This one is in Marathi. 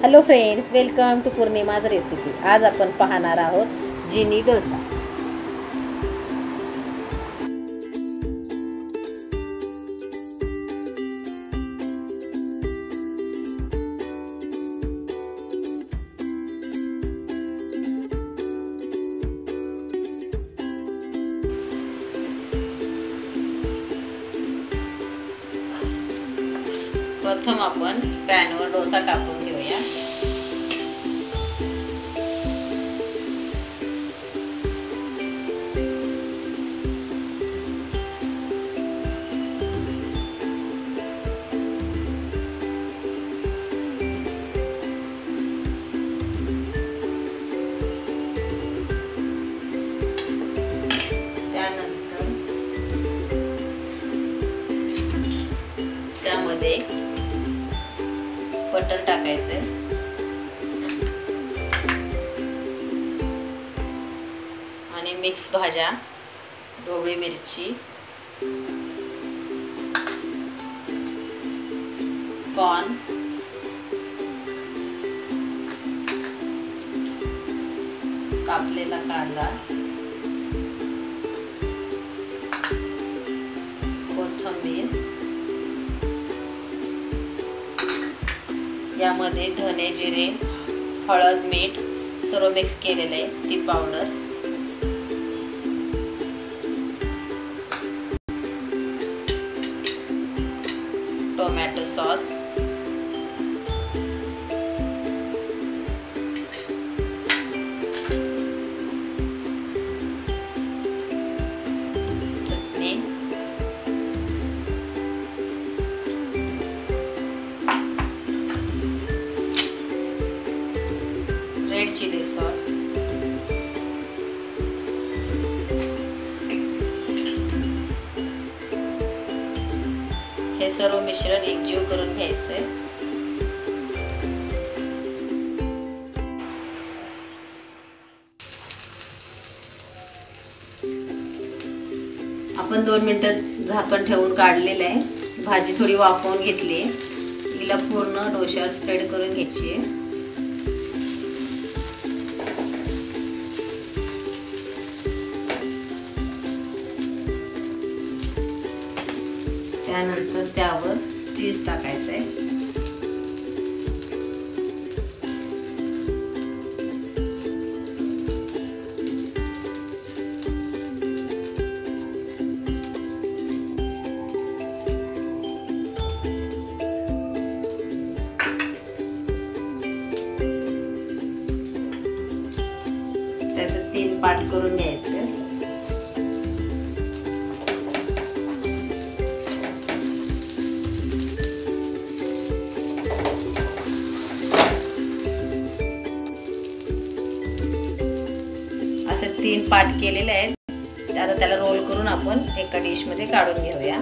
Hello friends welcome to Purnima's recipe आज आपण पाहणार आहोत जिनी डोसा. प्रथम आपण पॅनवर डोसा टाकू. बटर टाकायचे आणि मिक्स भाज्या ढोबळी मिरची कॉर्न कापलेला कांदा त्यामध्ये धने जिरे हळद मीठ सर्व मिक्स केलेलं आहे ती powder tomato sauce red chilli sauce हे सर्व मिश्रण एकजीव करून घ्यायचंय आपण दोन मिनटं झाकण ठेवून काढलेलं आहे. भाजी थोडी वाफवून घेतली आहे. हिला पूर्ण डोश्यावर स्प्रेड करून घ्यायची आहे. त्यानंतर त्यावर चीज टाकायचं आहे. त्याचं तीन पाट करून घ्यायचं. तीन पार्ट केलेले आहेत. आता त्याला रोल करून आपण एका डिशमध्ये काढून घेऊया.